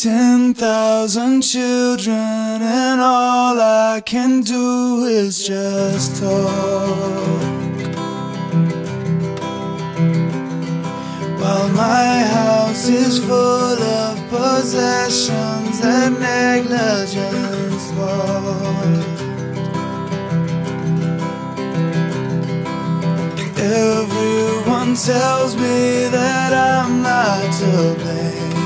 Ten thousand children, and all I can do is just talk. While my house is full of possessions and negligence bought. Everyone tells me that I'm not to blame.